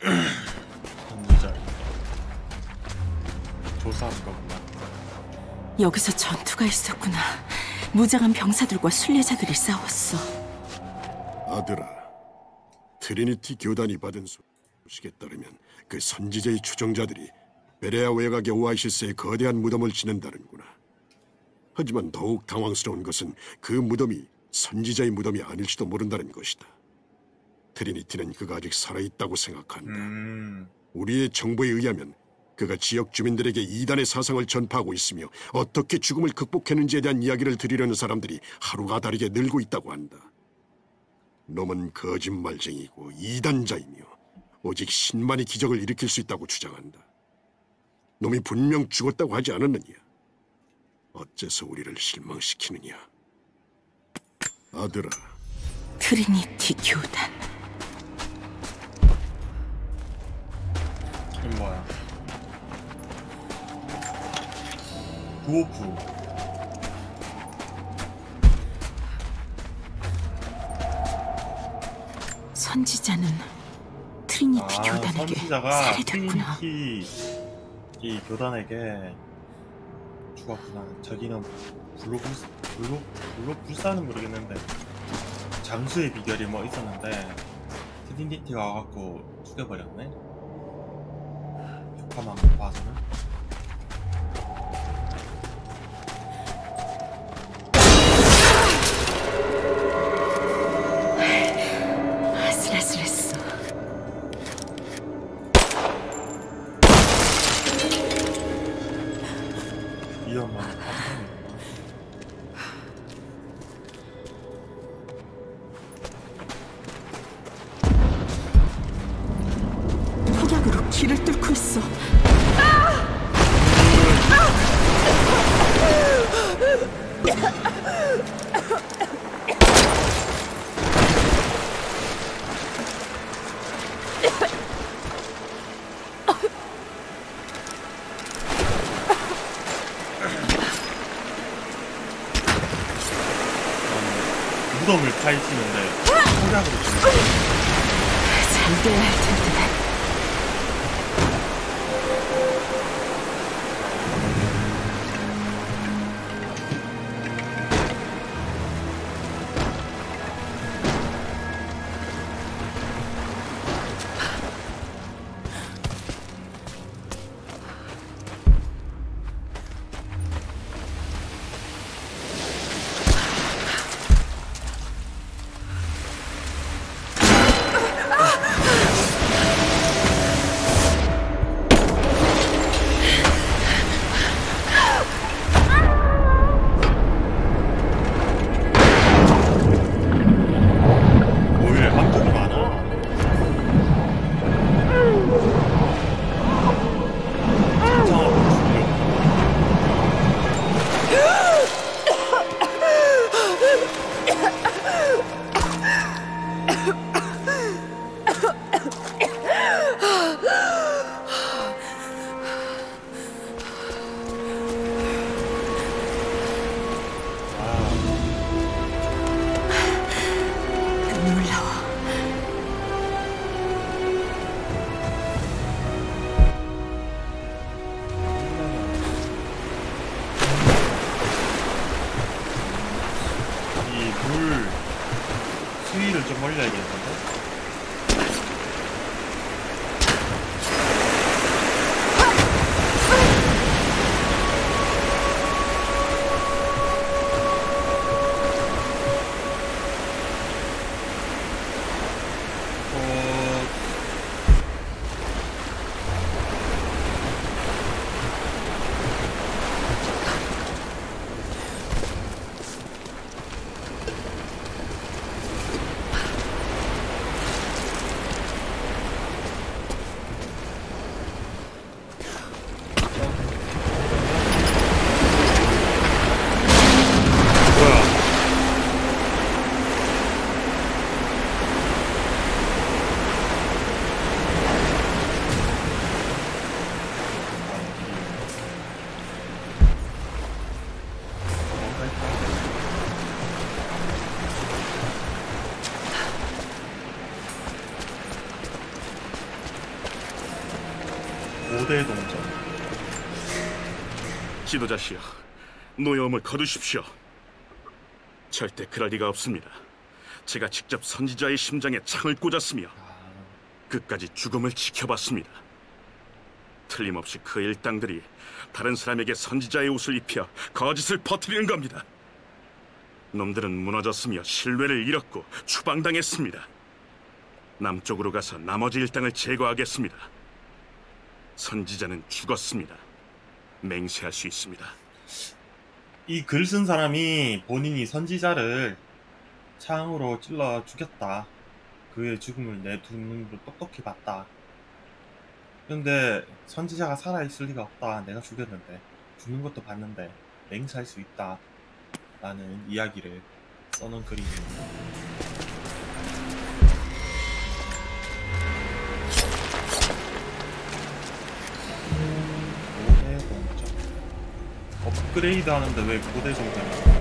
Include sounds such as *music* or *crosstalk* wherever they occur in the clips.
선지자 조사한 거구나. 여기서 전투가 있었구나. 무장한 병사들과 순례자들이 싸웠어. 아들아, 트리니티 교단이 받은 소식에 따르면 그 선지자의 추종자들이 베레아 외곽의 오아시스에 거대한 무덤을 짓는다는구나. 하지만 더욱 당황스러운 것은 그 무덤이 선지자의 무덤이 아닐지도 모른다는 것이다. 트리니티는 그가 아직 살아있다고 생각한다. 음, 우리의 정보에 의하면 그가 지역 주민들에게 이단의 사상을 전파하고 있으며 어떻게 죽음을 극복했는지에 대한 이야기를 들으려는 사람들이 하루가 다르게 늘고 있다고 한다. 놈은 거짓말쟁이고 이단자이며 오직 신만이 기적을 일으킬 수 있다고 주장한다. 놈이 분명 죽었다고 하지 않았느냐? 어째서 우리를 실망시키느냐? 아들아, 트리니티 교단. 이건 뭐야? 구호구. 선지자는 트리니티 아, 교단에게 선지자가 살해됐구나. 트리니티 이 교단에게 죽었구나. 불로 불 불로 불로 불사는 모르겠는데 장수의 비결이 뭐 있었는데 트리니티가 와갖고 죽여버렸네. 효과만 봐서는. 잘 돼야 할 고대 동전. 지도자시여, 노여움을 거두십시오. 절대 그럴 리가 없습니다. 제가 직접 선지자의 심장에 창을 꽂았으며 끝까지 죽음을 지켜봤습니다. 틀림없이 그 일당들이 다른 사람에게 선지자의 옷을 입혀 거짓을 퍼뜨리는 겁니다. 놈들은 무너졌으며 신뢰를 잃었고 추방당했습니다. 남쪽으로 가서 나머지 일당을 제거하겠습니다. 선지자는 죽었습니다. 맹세할 수 있습니다. 이 글 쓴 사람이 본인이 선지자를 창으로 찔러 죽였다. 그의 죽음을 내 두 눈으로 똑똑히 봤다. 근데 선지자가 살아있을 리가 없다. 내가 죽였는데. 죽는 것도 봤는데. 맹세할 수 있다. 라는 이야기를 써놓은 글입니다. 업그레이드 하는데 왜 고대 동전이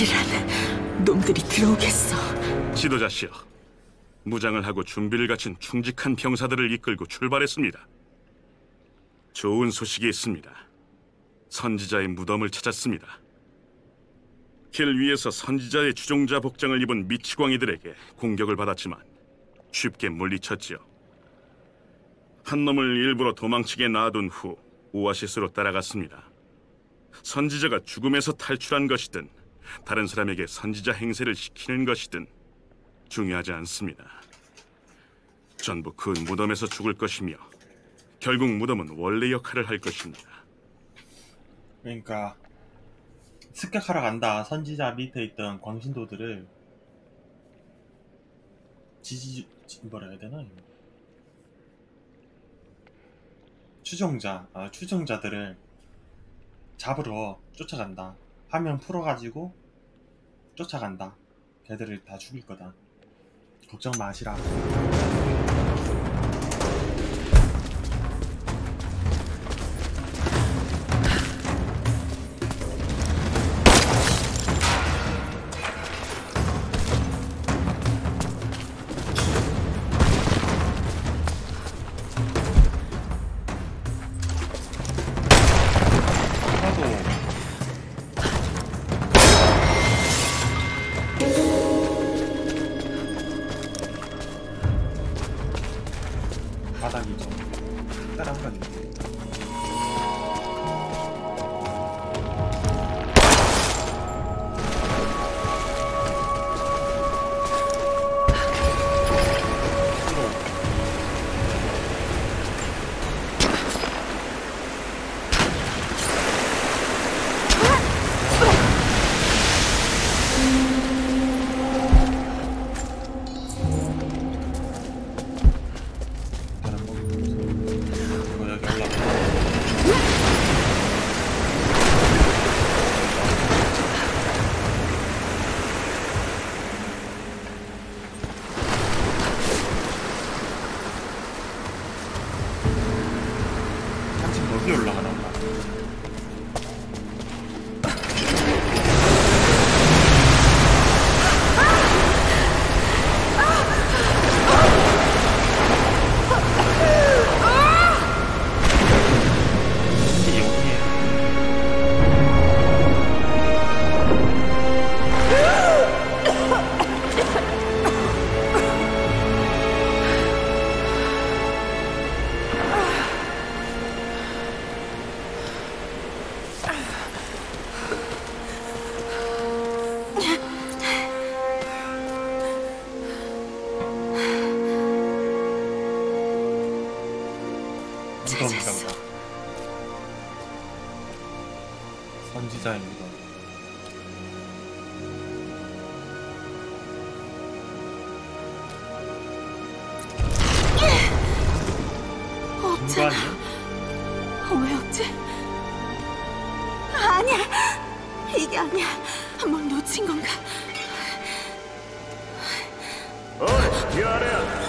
이란 놈들이 들어오겠어. 지도자시여, 무장을 하고 준비를 갖춘 충직한 병사들을 이끌고 출발했습니다. 좋은 소식이 있습니다. 선지자의 무덤을 찾았습니다. 길 위에서 선지자의 주종자 복장을 입은 미치광이들에게 공격을 받았지만 쉽게 물리쳤지요. 한 놈을 일부러 도망치게 놔둔 후 오아시스로 따라갔습니다. 선지자가 죽음에서 탈출한 것이든 다른 사람에게 선지자 행세를 시키는 것이든 중요하지 않습니다. 전부 그 무덤에서 죽을 것이며 결국 무덤은 원래 역할을 할 것입니다. 그러니까 습격하러 간다. 선지자 밑에 있던 광신도들을 지지 지- 뭐라 해야 되나? 추종자, 아, 추종자들을 잡으러 쫓아간다. 화면 풀어가지고 쫓아간다. 걔들을 다 죽일 거다. 걱정 마시라. 바닥이 좀 따라가지고 올라가나 보 거 없잖아. 아니야? 왜 없지? 아니야. 이게 아니야. 뭘 놓친 건가? 어이, 이 아래야.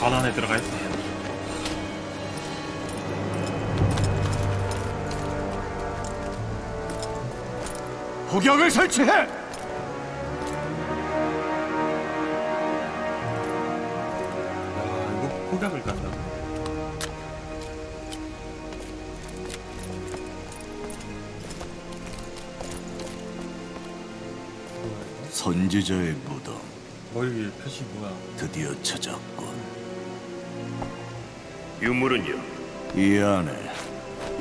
반 안에 들어가 있어. 폭격을 설치해! 선지자의 무덤 머리 표시 뭐야? 드디어 찾았군. 유물은요? 이 안에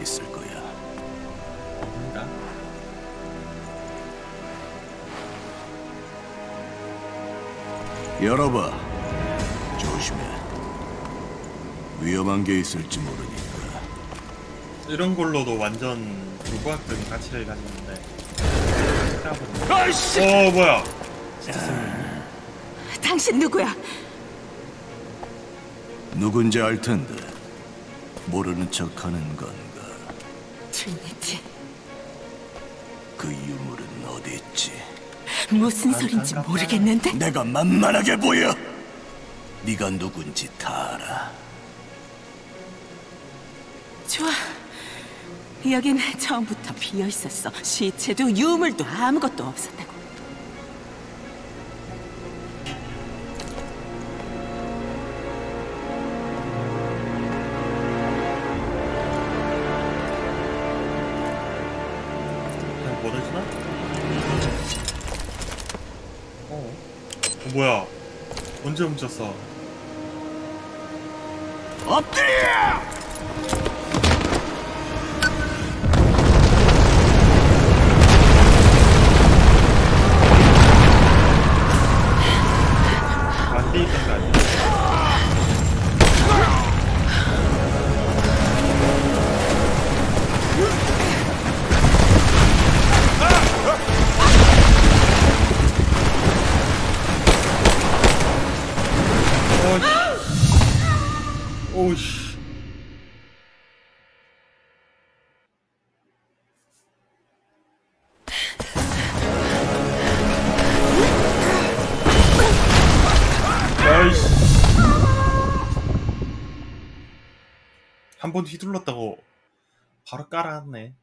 있을 거야. 어딘가? 열어봐. 조심해. 위험한 게 있을지 모르니까. 이런 걸로도 완전 불과학적인 가치를 가지는데. 아이씨! 어 뭐야? 당신 누구야? 누군지 알 텐데 모르는 척하는 건가? 트리니티. 그 유물은 어디 있지? 무슨 소린지. 모르겠는데. 내가 만만하게 보여. 네가 누군지 다 알아. 좋아. 여긴 처음부터 비어 있었어. 시체도 유물도 아무것도 없었다고. 어. 어 뭐야? 언제 훔쳤어? 엎드려! 어이씨. 오이씨. 아이씨. 한번 휘둘렀다고 바로 깔아놨네.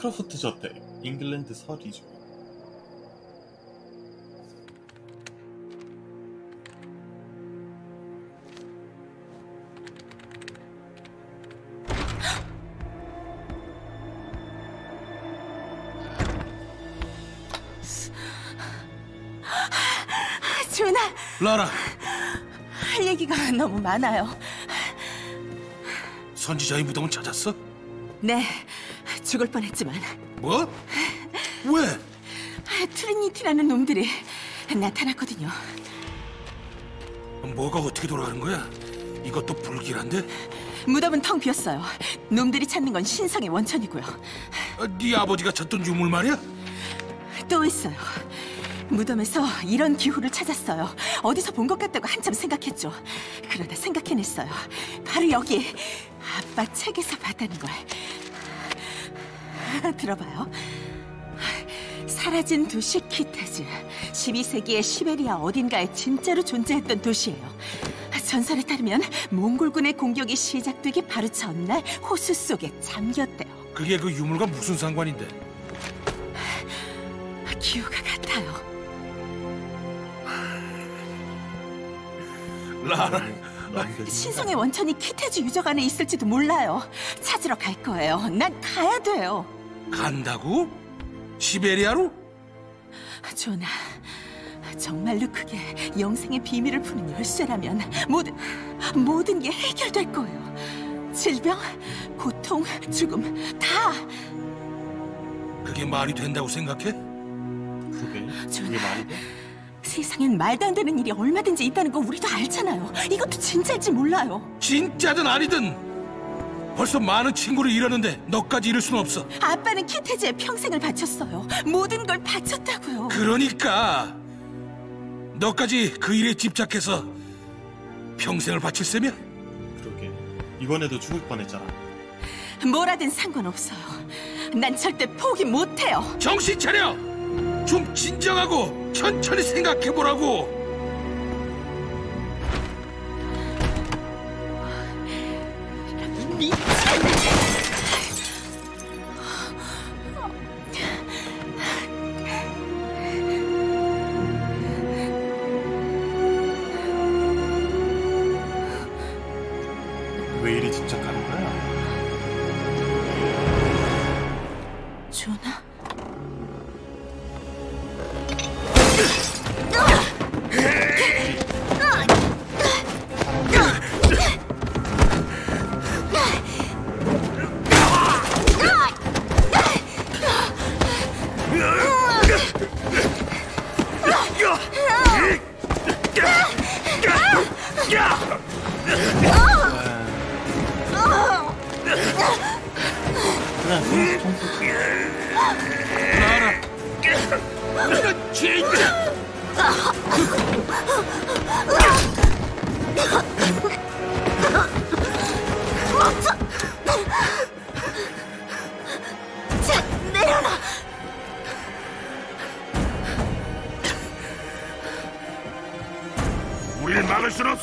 크로스트 저택, 잉글랜드 서리주. 준아, 라라, 할 얘기가 너무 많아요. 선지자의 무덤은 찾았어? 네, 죽을 뻔했지만 뭐? 왜? 트리니티라는 놈들이 나타났거든요. 뭐가 어떻게 돌아가는 거야? 이것도 불길한데? 무덤은 텅 비었어요. 놈들이 찾는 건 신성의 원천이고요. 아, 네 아버지가 찾던 유물 말이야? 또 있어요. 무덤에서 이런 기호를 찾았어요. 어디서 본 것 같다고 한참 생각했죠. 그러다 생각해냈어요. 바로 여기 아빠 책에서 봤다는 걸. *laughs* 들어봐요. 사라진 도시 키테즈. 12세기의 시베리아 어딘가에 진짜로 존재했던 도시예요. 전설에 따르면 몽골군의 공격이 시작되기 바로 전날 호수 속에 잠겼대요. 그게 그 유물과 무슨 상관인데? 기후가 같아요. 라라, 신성의 원천이 키테즈 유적 안에 있을지도 몰라요. 찾으러 갈 거예요. 난 가야 돼요. 간다고? 시베리아로? 조나, 정말로 그게 영생의 비밀을 푸는 열쇠라면 모든 모든 게 해결될 거예요. 질병, 고통, 죽음 다. 그게 말이 된다고 생각해? 그게. 그게 말이 돼? 세상엔 말도 안 되는 일이 얼마든지 있다는 거 우리도 알잖아요. 이것도 진짜일지 몰라요. 진짜든 아니든 벌써 많은 친구를 잃었는데 너까지 잃을 수는 없어. 아빠는 키테즈에 평생을 바쳤어요. 모든 걸 바쳤다고요. 그러니까 너까지 그 일에 집착해서 평생을 바칠 셈이야? 그러게 이번에도 죽을 뻔했잖아. 뭐라든 상관없어요. 난 절대 포기 못해요. 정신 차려! 좀 진정하고 천천히 생각해 보라고. 그냥 손 청소.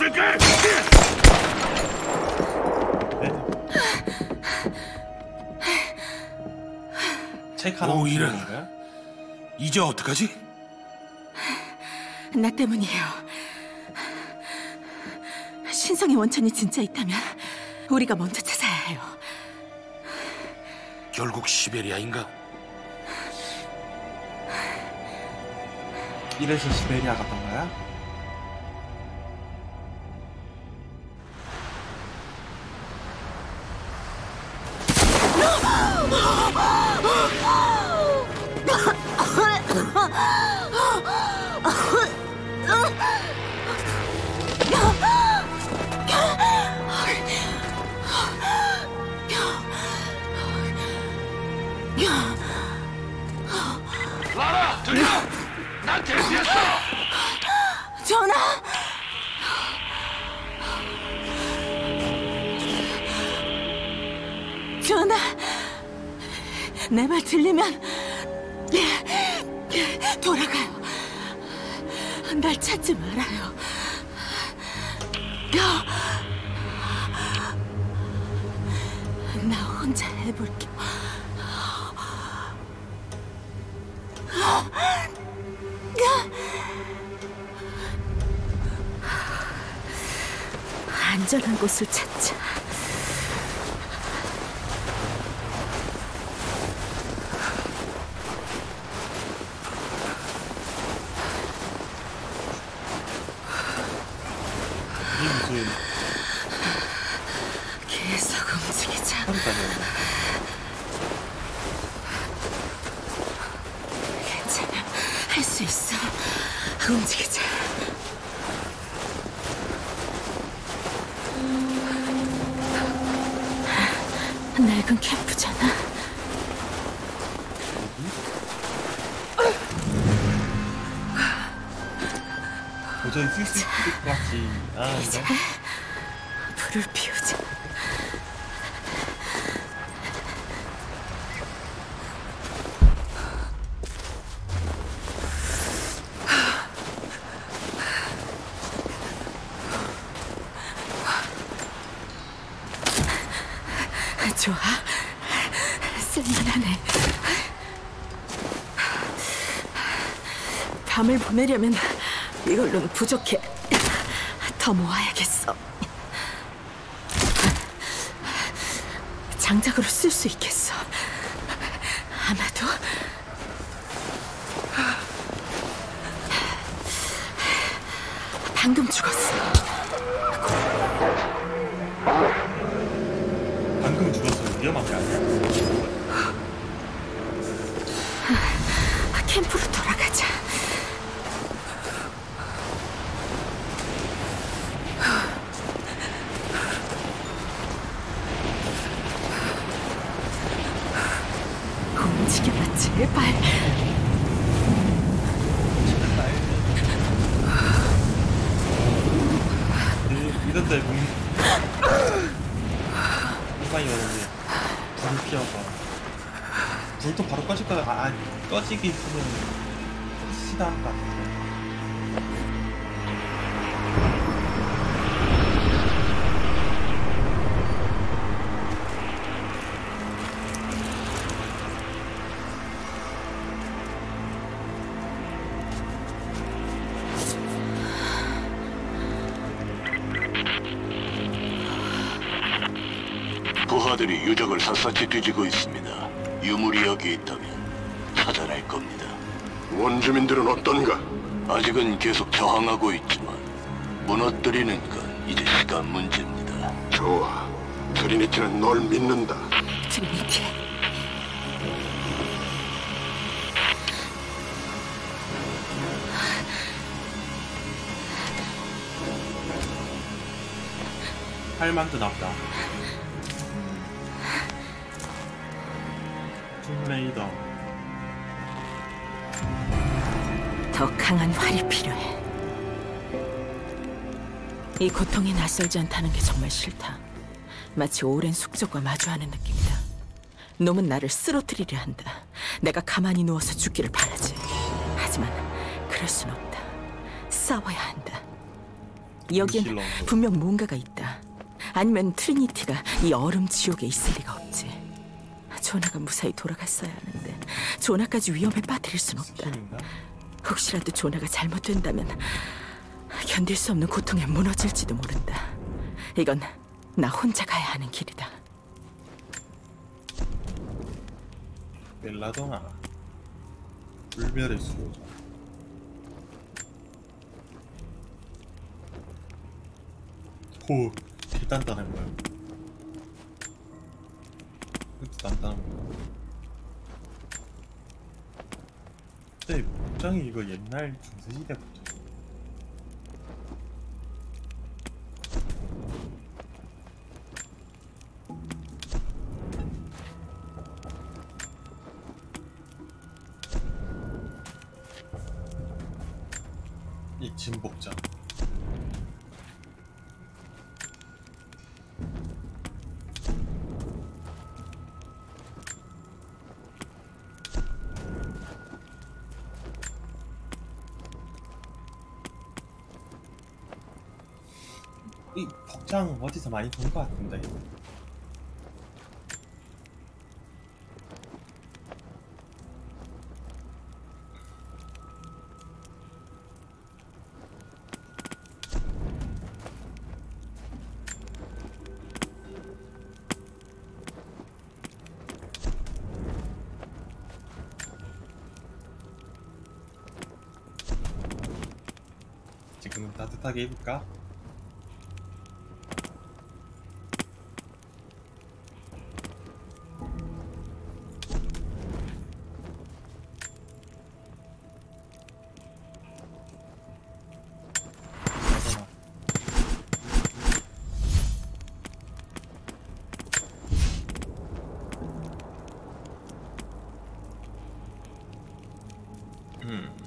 라 하나 오, 못 이런. 이제 어떡하지? 나 때문이에요. 신성의 원천이 진짜 있다면 우리가 먼저 찾아야 해요. 결국 시베리아인가? 이래서 시베리아 갔던 거야? 내 말 들리면 돌아가요. 날 찾지 말아요. 나 혼자 해볼게. 안전한 곳을 찾자. 도저히 쓸수 있을 것 같지 않은데 불을 피우자. 좋아. 쓸만하네. 밤을 보내려면 이걸로는 부족해. 더 모아야겠어. 장작으로 쓸 수 있겠어. 아마도 방금 죽었어. 방금 위험한 게 아니야 캠프로 부하들이 유적을 샅샅이 뒤지고 있습니다. 유물이 여기 있다면 찾아낼 겁니다. 원주민들은 어떤가? 아직은 계속 저항하고 있지만 무너뜨리는 건 이제 시간 문제입니다. 좋아. 트리니티는 널 믿는다. 트리니티. 할만도 나왔다 툼레이더 더 강한 활이 필요해. 이 고통에 낯설지 않다는 게 정말 싫다. 마치 오랜 숙적과 마주하는 느낌이다. 놈은 나를 쓰러뜨리려 한다. 내가 가만히 누워서 죽기를 바라지. 하지만 그럴 순 없다. 싸워야 한다. 여기엔. 분명 뭔가가 있다. 아니면 트리니티가 이 얼음 지옥에 있을 리가 없지. 조나가 무사히 돌아갔어야 하는데 조나까지 위험에 빠뜨릴 순 없다. 혹시라도 조나가 잘못된다면 견딜 수 없는 고통에 무너질지도 모른다. 이건 나 혼자 가야 하는 길이다. 벨라도나 불멸의 수호자 호 대단단한 거야 그것도 단단한 거야 근데 복장이 이거 옛날 중세시대부터 이 복장 어디서 많이 본 것 같은데 지금은 따뜻하게 입을까? 음.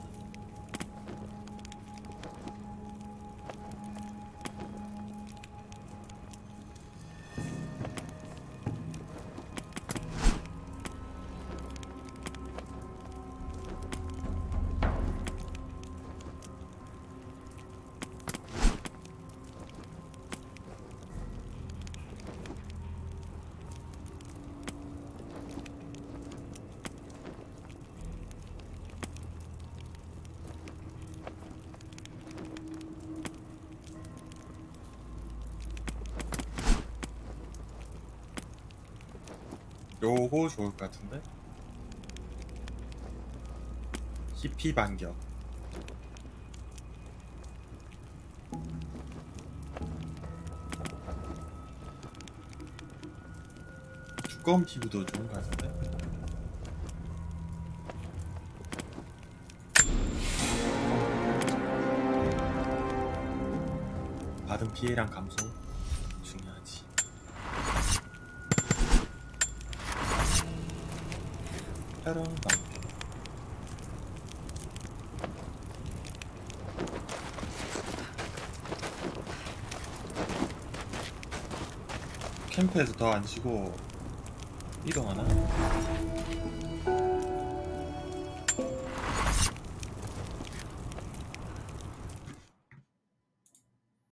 요거 좋을 것 같은데? CP 반격. 두꺼운 피부도 좋은 것 같은데? 받은 피해량 감소 뾰롱 반격 캠프에서 더 안 쉬고 이동하나?